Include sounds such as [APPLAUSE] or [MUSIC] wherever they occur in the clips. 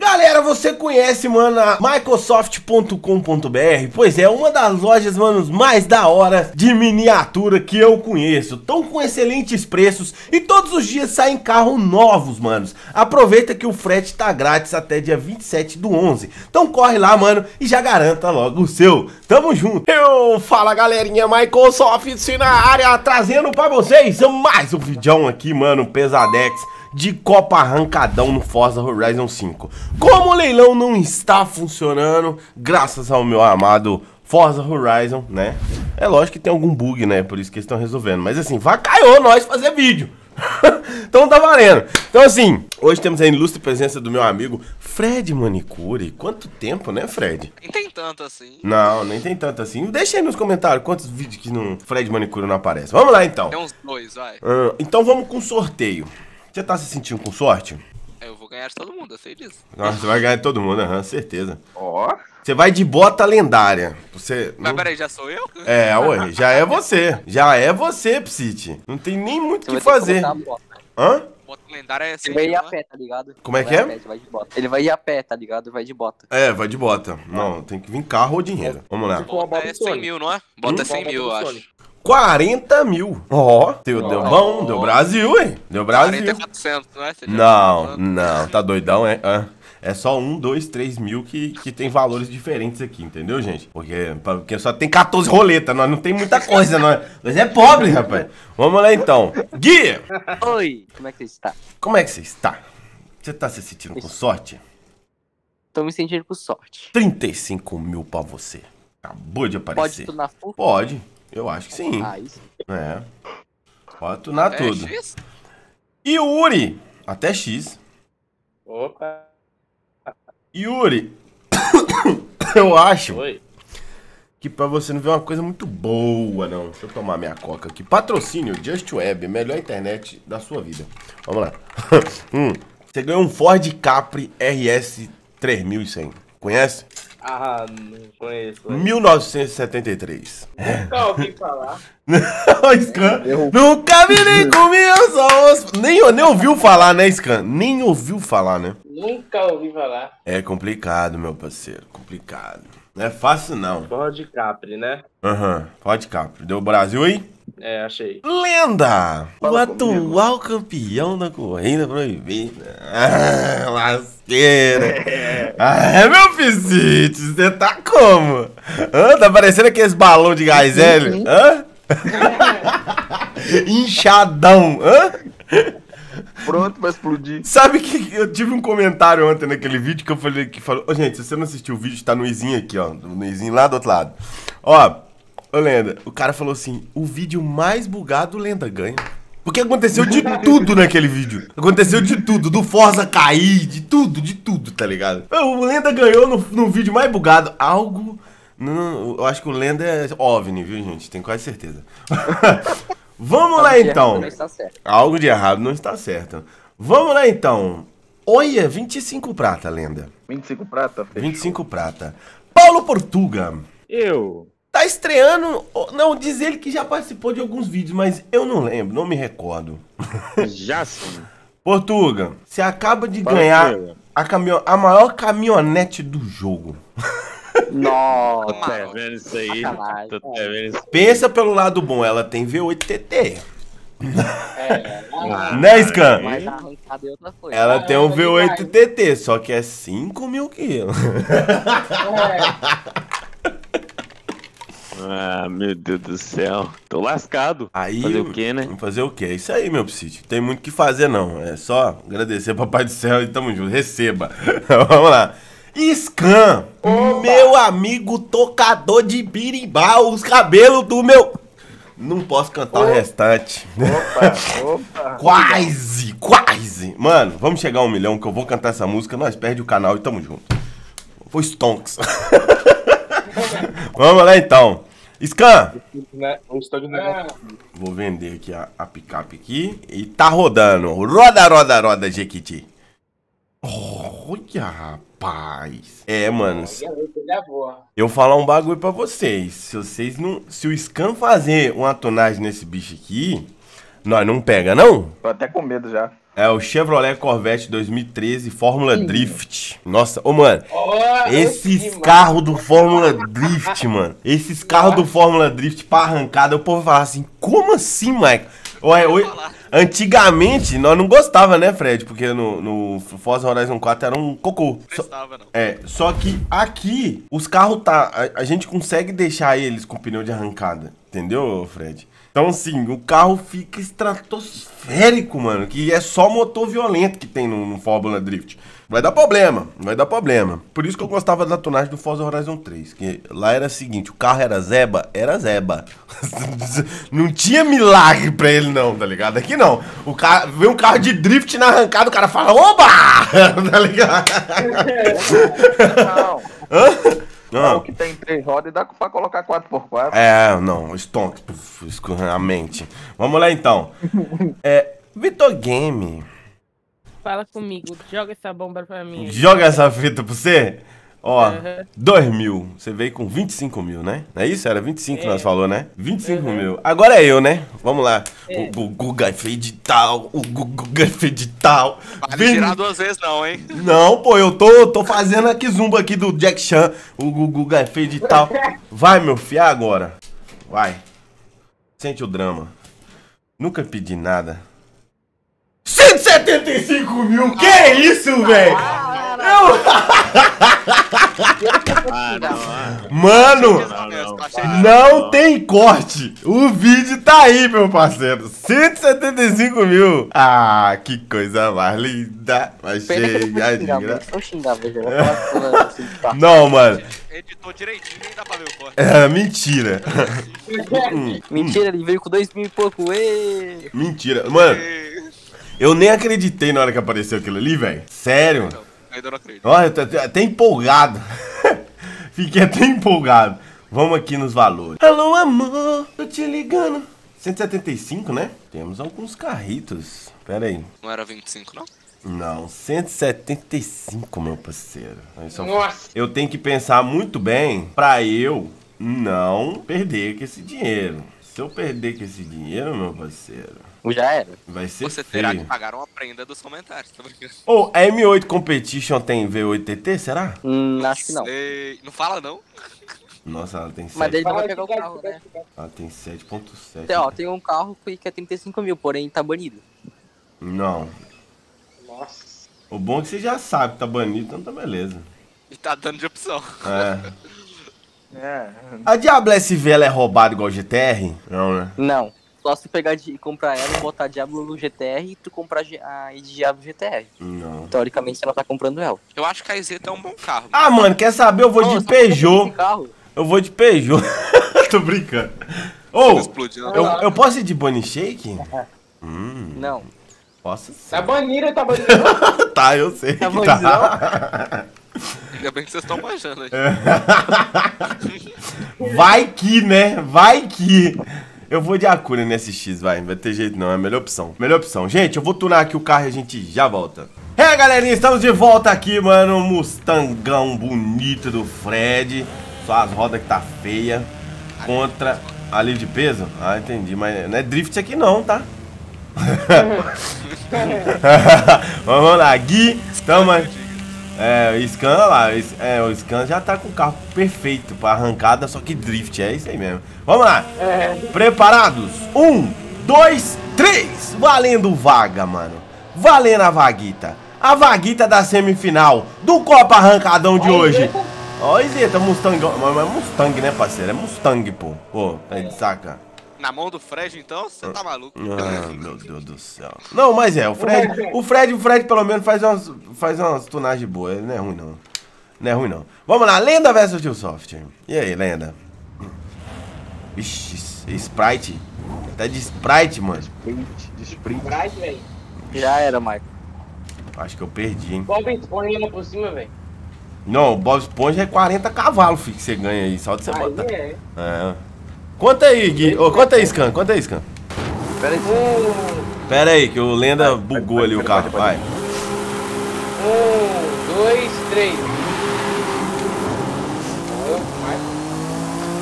Galera, você conhece, mano, a Microsoft.com.br? Pois é, uma das lojas, mano, mais da hora de miniatura que eu conheço. Estão com excelentes preços e todos os dias saem carros novos, manos. Aproveita que o frete tá grátis até dia 27 do 11. Então corre lá, mano, e já garanta logo o seu. Tamo junto. Eu fala, galerinha, Microsoft na área, trazendo pra vocês mais um vídeo aqui, mano, Pesadex de Copa Arrancadão no Forza Horizon 5. Como o leilão não está funcionando, graças ao meu amado Forza Horizon, né? É lógico que tem algum bug, né? Por isso que eles estão resolvendo. Mas assim, vacaiou nós fazer vídeo. [LAUGHS] então tá valendo. Então assim, hoje temos a ilustre presença do meu amigo Fred Manicure. Quanto tempo, né, Fred? Nem tem tanto assim. Não, nem tem tanto assim. Deixa aí nos comentários quantos vídeos que no Fred Manicure não aparece. Vamos lá então. Tem uns dois, vai. Uh, então vamos com sorteio. Você tá se sentindo com sorte? Eu vou ganhar de todo mundo, eu sei disso. Nossa, você vai ganhar de todo mundo, aham, certeza. Ó. Você vai de bota lendária. Você. Mas não- peraí, já sou eu? É, ué, já é você. Já é você, Psit. Não tem nem muito o que fazer. a bota. Hã? Bota lendária é assim, Ele vai ir a pé, tá ligado? Como é que é? pé, Ele vai de bota. Ele vai ir a pé, tá ligado? Vai de bota. É, vai de bota. Não, tem que vir carro ou dinheiro. Vvamos lá. Bota é do 100 Sonic. mil, não é? Bota Hum? 100 mil, eu acho. Sonic. 40 mil. Ó, deu, deu bom, deu Brasil, hein? Deu Brasil. 40 é 400, não é? Não, tá não, tá doidão, é? Ah, É só um, dois, três mil que, que tem valores diferentes aqui, entendeu, gente? Porque, porque só tem 14 roletas, nós não tem muita coisa, nós, nós é pobre, rapaz. Vamos lá então. Guia, Oi! Como é que você está? como é que você está? Você tá se sentindo com sorte? Tô me sentindo com sorte. 35 mil pra você. Acabou de Pode aparecer. tunar full? Pode, eu acho que sim. Ah, isso. É. Pode tunar É, tudo. X? Yuri, até X. Opa. Yuri, [COUGHS] eu acho Oi. que pra você não ver uma coisa muito boa, não. Deixa eu tomar minha coca aqui. Patrocínio Just Web, melhor internet da sua vida. Vamos lá. [COUGHS] Hum, você ganhou um Ford Capri RS 3100. Conhece? Ah, não conheço. 1973. Nunca ouvi falar. [LAUGHS] Ô, Scan, nunca vi nem comi só os... Nem, nem ouviu falar, né, Scan? Nem ouviu falar, né? Nunca ouvi falar. É complicado, meu parceiro. Complicado. Não é fácil, não. Ford Capri, né? Aham. Ford Capri. Deu Brasil aí? É, achei. Lenda! o Fala atual campeão da corrida proibida. Ah, lasqueira! Ah, é meu piscite, você tá como? Hã? Tá parecendo aqueles balão de gás hélio? Hã? [LAUGHS] Inchadão, hã? Pronto pra explodir. Sabe que eu tive um comentário ontem naquele vídeo que eu falei que falou. Ô, gente, se você não assistiu o vídeo, tá no izinho aqui, ó. No izinho lá do outro lado. Ó, ô Lenda, o cara falou assim: o vídeo mais bugado, o Lenda ganha. Porque aconteceu de tudo naquele vídeo. Aconteceu de tudo, do Forza cair, de tudo, de tudo, tá ligado? O Lenda ganhou no, no vídeo mais bugado. Algo. Não, eu acho que o Lenda é OVNI, viu, gente? Tenho quase certeza. [LAUGHS] Vamos lá Algo de então. errado Não está certo. Algo de errado não está certo. Vamos lá então. Olha, 25 prata, lenda. 25 prata, fechou. 25 prata. Paulo Portuga. Eu. Tá estreando. Não, diz ele que já participou de alguns vídeos, mas eu não lembro, não me recordo. [LAUGHS] Já sim. Portuga, você acaba de Fala, ganhar a, caminho... a maior caminhonete do jogo. Nossa! Tá vendo isso aí? Tô tá vendo isso. Pensa pelo lado bom, ela tem V8 TT. É, [LAUGHS] Ah, Né, Scan? mas a arrancada é outra coisa. Ela tem um V8 TT, só que é 5 mil quilos. [LAUGHS] Ah, meu Deus do céu. Tô lascado. Aí, Fazer o quê, né? Vamos fazer o quê? É isso aí, meu psíquico. Tem muito o que fazer, não. É só agradecer Papai do Céu e tamo junto. Receba. [LAUGHS] Vamos lá. Scan, meu amigo tocador de birimbau, os cabelos do meu... Não posso cantar o restante. Opa, opa. [LAUGHS] Quase, quase. Mano, vamos chegar a um milhão que eu vou cantar essa música, nós perde o canal e tamo junto. Foi Stonks. [LAUGHS] vamos lá então. Scan, Né, O estúdio não é. Vou vender aqui a, a picape aqui. E tá rodando. Roda, roda, roda, Jequiti. Olha, rapaz. É, mano. se- Eu vou falar um bagulho pra vocês. Se vocês não. Se o Scan fazer uma tonagem nesse bicho aqui, nós não pega, não? Tô até com medo já. É o Chevrolet Corvette 2013 Fórmula Drift. Nossa, ô mano, Ó, esses carros do Fórmula Drift, mano. Esses carros do Fórmula Drift pra arrancada, o povo fala assim: como assim, Mike? Ué, oi, antigamente nós não gostava, né, Fred? Porque no, no Forza Horizon 4 era um cocô. Só- prestava, não. é, só que aqui os carros tá. A, a gente consegue deixar eles com pneu de arrancada, entendeu, Fred? Então, assim, o carro fica estratosférico, mano. Que é só motor violento que tem no, no Fórmula Drift. Vai dar problema, vai dar problema. Por isso que eu gostava da tunagem do Forza Horizon 3. Que lá era o seguinte: o carro era Zeba, era Zeba. [LAUGHS] não tinha milagre pra ele, não, tá ligado? Aqui não. O cara vê um carro de drift na arrancada, o cara fala: Oba! [LAUGHS] tá ligado? [LAUGHS] Não, Não. o que tem três rodas e dá pra colocar 4x4. É, não, escorrendo a mente. Vamos lá então. [LAUGHS] É, videogame. Fala comigo, joga essa bomba pra mim. Joga essa fita pra você. Ó, Uhum. 2 mil. Você veio com 25 mil, né? Não é isso? Era 25 que É. nós falou, né? 25 mil. Agora é eu, né? Vamos lá. É. O Gugu fez de tal. O Gugu fez de tal. Vale Vem- girar duas vezes não, hein? Não, pô, eu tô, tô fazendo aqui zumba aqui do Jack Chan. O Gugu fez de tal. Vai, meu filho, agora. Vai. Sente o drama. Nunca pedi nada. 175 mil? Que é isso, velho? Mano, Não, tem corte. O vídeo tá aí, meu parceiro. 175 mil. Ah, que coisa mais linda. Mas assim, tá. Não, mano. Editou direitinho, nem dá pra ver o corte. É mentira. [LAUGHS] Mentira, ele veio com dois mil e pouco. Ê! Mentira. Mano, eu nem acreditei na hora que apareceu aquilo ali, velho. Sério. Ainda não acredito. Olha, eu tô tô até empolgado. [LAUGHS] Fiquei até empolgado. Vamos aqui nos valores. Alô, amor, tô te ligando. 175, né? Temos alguns carritos. Pera aí. Não era 25, não? Não, 175, meu parceiro. Só- Nossa. Eu tenho que pensar muito bem pra eu não perder com esse dinheiro. Se eu perder com esse dinheiro, meu parceiro, Já era. vai ser Você terá que feio. pagar uma prenda dos comentários, tá brincando? Ô, a M8 Competition tem V8TT, será? Hum, acho que não. Sei. Não fala, não? Nossa, ela tem Mas 7. daí não vai pegar o carro, né? Ela tem 7.7. Tem, ó, tem um carro que que é 35 mil, porém tá banido. Não. Nossa. O bom é que você já sabe que tá banido, então tá beleza. E tá dando de opção. É. É, A Diablo SV ela é roubada igual GTR? Não, né? Não. Só se pegar de comprar ela e botar Diablo no GTR e tu comprar a Diablo GTR. Não. Teoricamente você não tá comprando ela. Eu acho que a Izeta é um bom carro. Ah, mano, quer saber? Eu vou Ô, de porque Peugeot. Eu vou de Peugeot. [LAUGHS] Tô brincando. Ô, Explodindo. eu, eu posso ir de Bunny Shake? [LAUGHS] Hum, Não. posso sim. Tá banido, tá banido. [LAUGHS] Tá, eu sei Tá que bom, tá. Ainda bem que vocês estão manjando aí. Vai que, né? Vai que. Eu vou de Acura nesse X, vai. Não vai ter jeito não, é a melhor opção. Melhor opção. Gente, eu vou tunar aqui o carro e a gente já volta. É, galerinha, estamos de volta aqui, mano. Mustangão bonito do Fred. Só as rodas que tá feia. Contra ali de peso? Ah, entendi. Mas não é drift aqui não, tá? [LAUGHS] [LAUGHS] Vamos lá, Gui. Tamo aí. É, o Scan, olha lá, é, o Scan já tá com o carro perfeito pra arrancada, só que drift, é isso aí mesmo. Vamos lá, É. preparados? Um, dois, três, valendo vaga, mano. Valendo a vaguita. A vaguita da semifinal do Copa Arrancadão de Aí, hoje. Zeta. Ó, Zeta, Mustang, mas é Mustang, né, parceiro? É Mustang, pô. Pô, tá de saca. Na mão do Fred, então, você tá maluco. Ah, [LAUGHS] meu Deus do céu. Não, mas é, o Fred, o Fred, o Fred pelo menos faz umas, faz umas tunagens boas, ele não é ruim não. Não é ruim não. Vamos lá, Lenda versus Gilsoft. E aí, Lenda? Ixi, Sprite. Tá de Sprite, mano. sprint, de sprint. Bright, velho. Já era, Michael. Acho que eu perdi, hein. Bob Esponja lá por cima, velho. Não, o Bob Esponja é 40 cavalos, filho, que você ganha aí, só de você botar. Aí é. É. Conta aí, Gui. Ô, conta aí, Scan, conta aí, Scan. Pera aí, Pera aí, que o Lenda bugou ali o carro, vai. um, dois, três. Vai.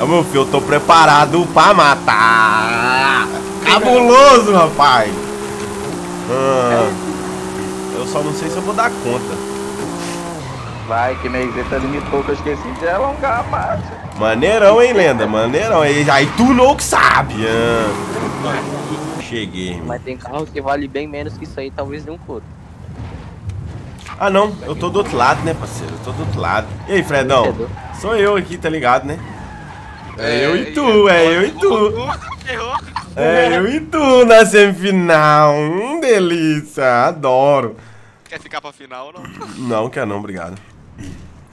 Ô meu filho, eu tô preparado pra matar. Cabuloso, rapaz. Ah, Eu só não sei se eu vou dar conta. Vai, que nem Zeta limitou que eu esqueci de alongar a marcha. Maneirão, hein, lenda? Maneirão. Aí, aí tu não que sabe. Ah. Cheguei, irmão. Mas tem carro que vale bem menos que isso aí, talvez de um couro. Ah, não. Eu tô do outro lado, né, parceiro? Eu tô do outro lado. E aí, Fredão? Sou eu aqui, tá ligado, né? É eu e tu, é eu e tu. É eu e tu na semifinal. Hum, delícia. Adoro. Quer ficar pra final ou não? Não, quer não, obrigado.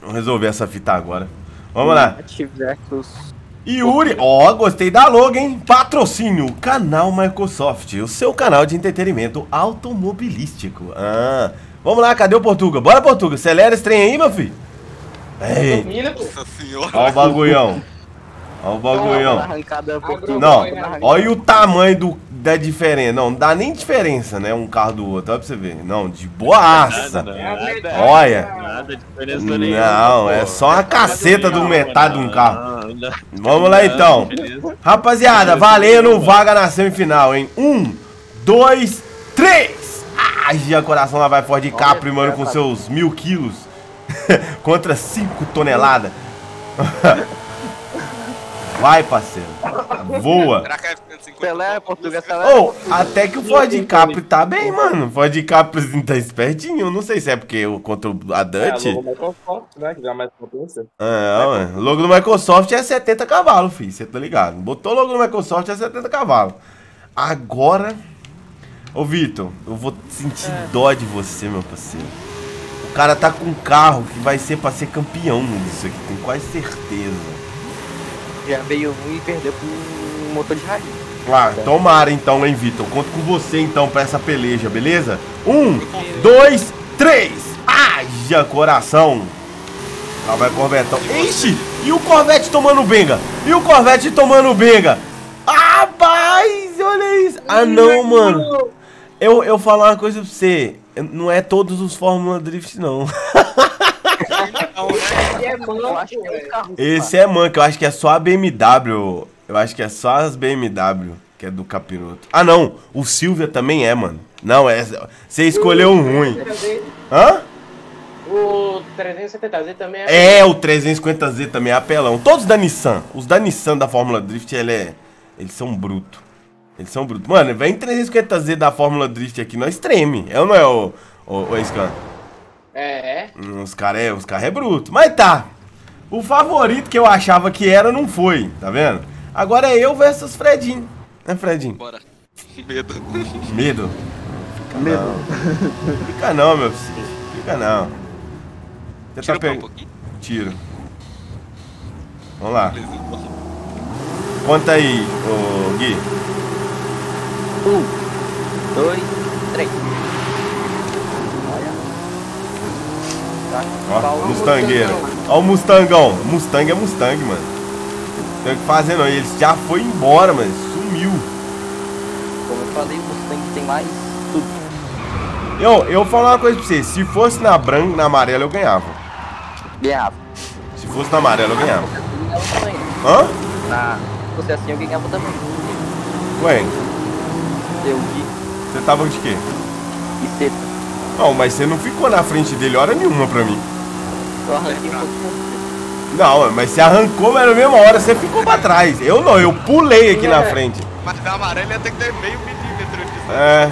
Vamos resolver essa fita agora. Vamos lá. Yuri, ó, gostei da logo, hein? Patrocínio, canal Microsoft, o seu canal de entretenimento automobilístico. Ah, vamos lá, cadê o Portuga? Bora, Portuga, acelera esse trem aí, meu filho. Ei, pô. Nossa senhora. ó o bagulhão. Ó o bagulhão. Um pouquinho. Não, Não, olha o tamanho do, da diferença. Não, não dá nem diferença, né? Um carro do outro, olha pra você ver. Não, de boaça. Nada, É nada, Olha. nada de diferença nenhuma. Não, pô. é só a caceta do metade de um carro. Vamos lá então. Beleza. Rapaziada, valendo vaga na semifinal, hein? Um, dois, três! Ai, Gia Coração lá vai Ford Capri, mano, com seus mil quilos. [LAUGHS] Contra cinco toneladas. [LAUGHS] Vai, parceiro. Voa. Será que é 150? Acelera, Portugal, acelera. Ô, até que o Ford Capri tá bem, mano. O Ford Capri tá espertinho. Não sei se é porque o contra a Dutch. É, logo Microsoft, né? Que dá mais potência. É. O logo do Microsoft é 70 cavalos, filho. Você tá ligado? Botou o logo do Microsoft é 70 cavalos. Agora. Ô, Vitor, eu vou sentir dó de você, meu parceiro. O cara tá com um carro que vai ser pra ser campeão nisso aqui, tenho quase certeza. Já veio um e perdeu pro motor de rally. Ah, tomara então, hein, Vitor. Conto com você então pra essa peleja, beleza? Um, dois, três! Haja coração! Lá vai Corvetão. Ixi! E o Corvette tomando benga? E o Corvette tomando benga? Rapaz, olha isso! Ah não, mano! Eu, eu falo uma coisa pra você. Não é todos os Fórmula Drift, não. [LAUGHS] É é carro. Esse é manco, eu acho que é só a BMW. Eu acho que é só as BMW que é do capiroto. Ah, não. O Silvia também é, mano. Não, é. Você escolheu um ruim. Hã? O 370Z também é. É, o 350Z também é apelão. Todos da Nissan. Os da Nissan da Fórmula Drift, ele é, eles são brutos. Eles são brutos. Mano, vem 350Z da Fórmula Drift aqui, nós treme. É ou não é, o, o, o Scan? É, Os caras é, os cara é bruto. Mas tá. O favorito que eu achava que era não foi, tá vendo? Agora é eu versus Fredinho. Né, Fredinho? Bora. Medo. Medo? Medo. Não. Fica não, meu filho. Fica não. Você Tira tá um. Tiro. Vamos lá. Beleza, então. Conta aí, ô Gui. Um, dois, três. Olha. Tá. Ó, Paulo Mustangueira. Ó o Mustangão. Mustang é Mustang, mano. Tem o que fazer não. Ele já foi embora, mano. Sumiu. Como eu falei, o Mustang tem mais tudo. Eu, eu vou falar uma coisa pra você. Se fosse na branca, na amarela, eu ganhava. Ganhava. Se fosse na amarela, eu ganhava. Também. Hã? Na... Se fosse assim, eu ganhava também. Ué, Eu vi você tava de quê? e seta. Não, mas você não ficou na frente dele hora nenhuma pra mim. Eu arranquei um pouquinho. Não, mas você arrancou, mas na mesma hora você ficou pra trás. Eu não, eu pulei aqui na frente. Mas da amarela ia ter que ter meio milímetro de É.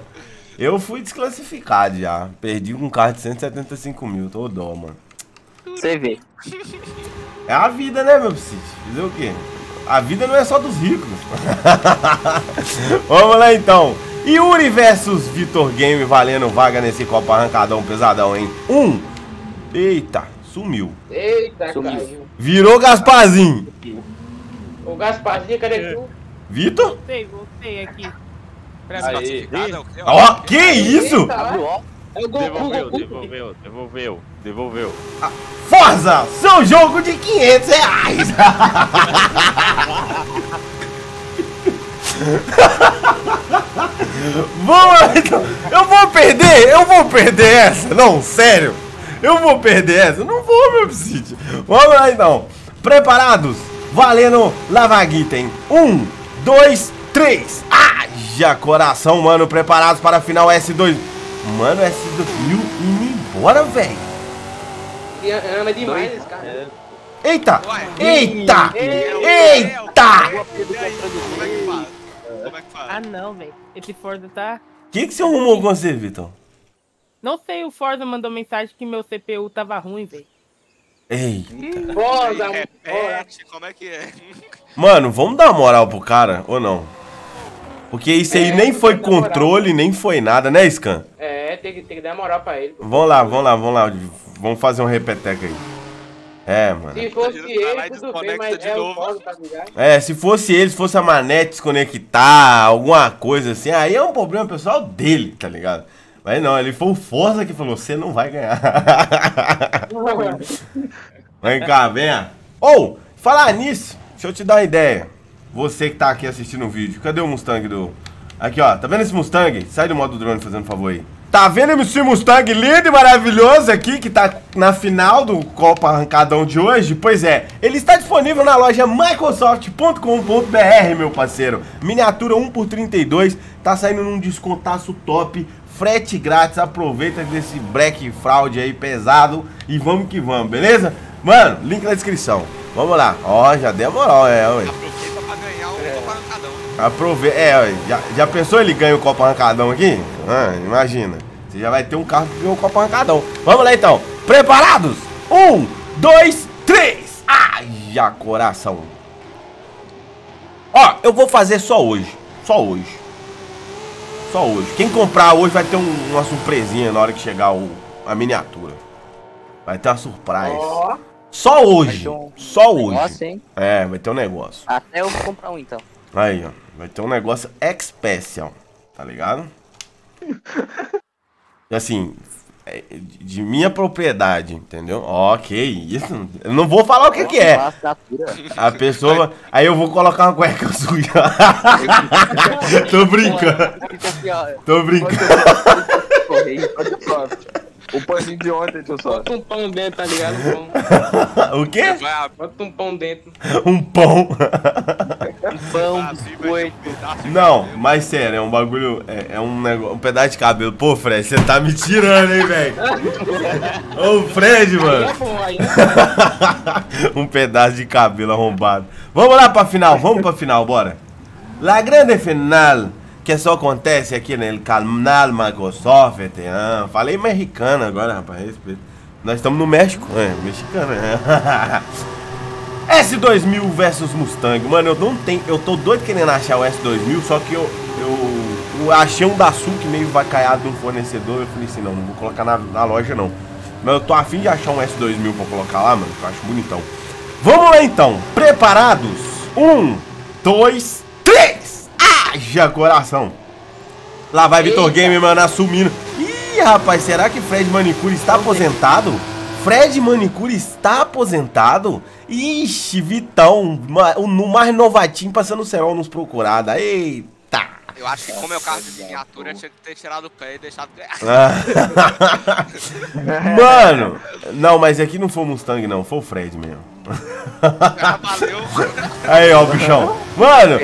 [LAUGHS] Eu fui desclassificado já. Perdi um carro de 175 mil. Tô dó, mano. Você vê. É a vida, né, meu psíquico? Fazer o quê? A vida não é só dos ricos. [LAUGHS] Vamos lá então. Yuri versus Vitor Game valendo vaga nesse Copa Arrancadão pesadão, hein? Um. Eita, sumiu. Eita, Sumiu. caiu. Virou Gasparzinho. O Gasparzinho, cadê tu? Vitor? Voltei, voltei aqui. É o quê? ó? Que isso? Eita. É o Goku, Devolveu, Goku. devolveu, devolveu, devolveu. Forza, seu jogo de 500 reais. [LAUGHS] Vamos lá, então. Eu vou perder, eu vou perder essa. Não, sério. Eu vou perder essa. Eu Não vou, meu psíquio. Vamos lá, então. Preparados? Valendo Lavaguita, hein? Um, dois, três. Haja coração, mano. Preparados para a final S2. Mano, S2000 indo embora, velho. E ama demais esse cara. Eita! Eita! É Eita! Como é que faz? Como é que faz? Ah, não, velho. Esse Forza tá... O que, que você arrumou com você, Vitor? Não sei, o Forza mandou mensagem que meu CPU tava ruim, velho. Ei. Aí, repete, como é que é? Mano, vamos dar uma moral pro cara ou não? Porque isso aí É, nem foi controle, nem foi nada, né, Scan? É, tem que, tem que dar moral pra ele. Vamos lá, vamos lá, vamos lá. Vamos fazer um repeteco aí. É, mano. Se fosse ele, tudo bem, mas é o novo. Tá ligado? É, se fosse ele, se fosse a manete desconectar, alguma coisa assim, aí é um problema pessoal dele, tá ligado? Mas não, ele foi o Forza que falou, você não vai ganhar. [LAUGHS] Vem cá, venha. Ou, falar nisso, deixa eu te dar uma ideia. Você que tá aqui assistindo o vídeo, cadê o Mustang do... Aqui, ó, tá vendo esse Mustang? Sai do modo drone fazendo favor aí. Tá vendo esse Mustang lindo e maravilhoso aqui, que tá na final do Copa Arrancadão de hoje? Pois é, ele está disponível na loja Microsoft.com.br, meu parceiro. Miniatura 1 por 32, tá saindo num descontaço top, frete grátis, aproveita desse Black Fraud aí pesado e vamos que vamos, beleza? Mano, link na descrição. Vamos lá. Ó, já deu moral, é, ué. Aproveita pra ganhar o Copa Arrancadão. Aproveita. É, já, já pensou ele ganha o Copa Arrancadão aqui? Ah, imagina. Você já vai ter um carro que ganhou o Copa Arrancadão. Vamos lá então. Preparados? Um, dois, três. Haja coração. Ó, eu vou fazer só hoje. Só hoje. Só hoje. Quem comprar hoje vai ter um- uma surpresinha na hora que chegar o, a miniatura. Vai ter uma surpresa. Ó, Só hoje. Um Só hoje. Hein? É, vai ter um negócio. Até eu vou comprar um, então. Aí, ó. Vai ter um negócio especial. Tá ligado? E assim, é de minha propriedade, entendeu? Que isso. Eu não vou falar o que que é. A pessoa... Aí eu vou colocar uma cueca suja. Tô brincando. Tô brincando. O paninho de ontem, tio só. bota um pão dentro, tá ligado? Um [LAUGHS] pão. O quê? Vai Bota um pão dentro. Um pão. Pão, assim, vai ter um biscoito. pedaço de Não, mas sério, é um bagulho. É, é um negócio. Um pedaço de cabelo. Pô, Fred, você tá me tirando, hein, velho? [LAUGHS] Ô, Fred, Aí mano. é bom, aí é [LAUGHS] bom. um pedaço de cabelo arrombado. Vamos lá pra final, vamos pra final, bora. La grande final, que só acontece aqui no canal Microsoft. Ah, falei mexicano agora, rapaz, respeito. Nós estamos no México, é, mexicano, [LAUGHS] é. S2000 versus Mustang. Mano, eu não tenho. Eu tô doido querendo achar o S2000, só que eu. Eu, eu achei um da que meio vacaiado de um fornecedor. Eu falei assim: não, não vou colocar na, na loja não. Mas eu tô afim de achar um S2000 pra colocar lá, mano, que eu acho bonitão. Vamos lá então, preparados? Um, dois, três! Haja coração! Lá vai Vitor Game, mano, assumindo. Ih, rapaz, será que Fred Manicure está aposentado? Fred Manicure está aposentado? Ixi, Vitão, o mais novatinho passando o cerol nos procurada. Eita! Eu acho que como é o carro de miniatura, eu tinha que ter tirado o pé e deixado. Ah. [LAUGHS] Mano, não, mas aqui não foi o Mustang, não, foi o Fred mesmo. Valeu. [LAUGHS] Aí, ó, bichão. Mano.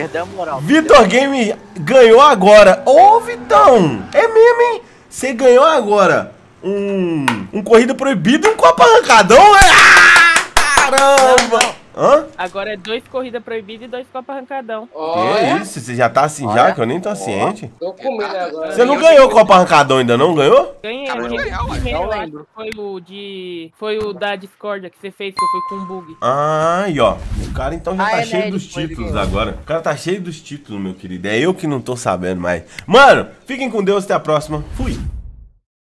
Vitor Game ganhou agora. Ô, Vitão! É mesmo, hein? Você ganhou agora um, um Corrida Proibida e um Copa Arrancadão? Ah, caramba! Hã? Agora é dois corridas proibidas e dois Copa Arrancadão. Que Olha, isso? Você já tá assim já, Olha. que eu nem tô ciente. tô com medo agora. Você não ganhou o Copa Arrancadão ainda, não ganhou? Ganhei, de ganhei, Não eu lembro. que Foi o de. Foi o da Discordia que você fez, que eu fui com um bug. Ah, aí, ó. O cara então já Ah, tá é, cheio né? dos títulos agora. O cara tá cheio dos títulos, meu querido. É eu que não tô sabendo mais. Mano, fiquem com Deus, até a próxima. Fui.